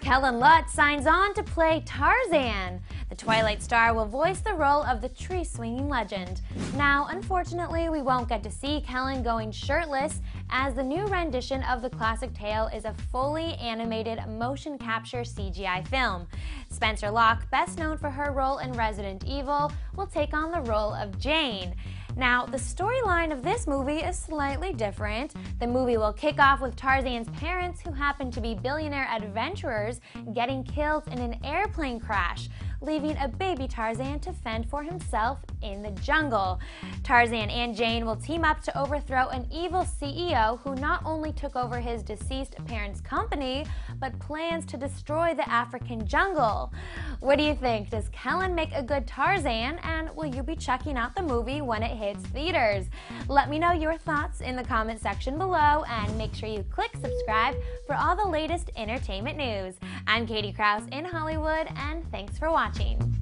Kellan Lutz signs on to play Tarzan. The Twilight star will voice the role of the tree swinging legend. Now, unfortunately, we won't get to see Kellan going shirtless as the new rendition of the classic tale is a fully animated motion capture CGI film. Spencer Locke, best known for her role in Resident Evil, will take on the role of Jane. Now, the storyline of this movie is slightly different. The movie will kick off with Tarzan's parents, who happen to be billionaire adventurers, getting killed in an airplane crash leaving a baby Tarzan to fend for himself in the jungle. Tarzan and Jane will team up to overthrow an evil CEO who not only took over his deceased parents' company, but plans to destroy the African jungle. What do you think? Does Kellan make a good Tarzan? And will you be checking out the movie when it hits theaters? Let me know your thoughts in the comment section below and make sure you click subscribe for all the latest entertainment news. I'm Katie Kraus in Hollywood and thanks for watching.